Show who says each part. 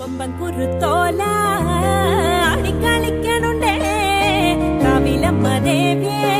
Speaker 1: കൊമ്പൻ കുരുത്തോല. അടിക്കളിക്കണുണ്ടേ. കവിലമ്മ ദേവിയേ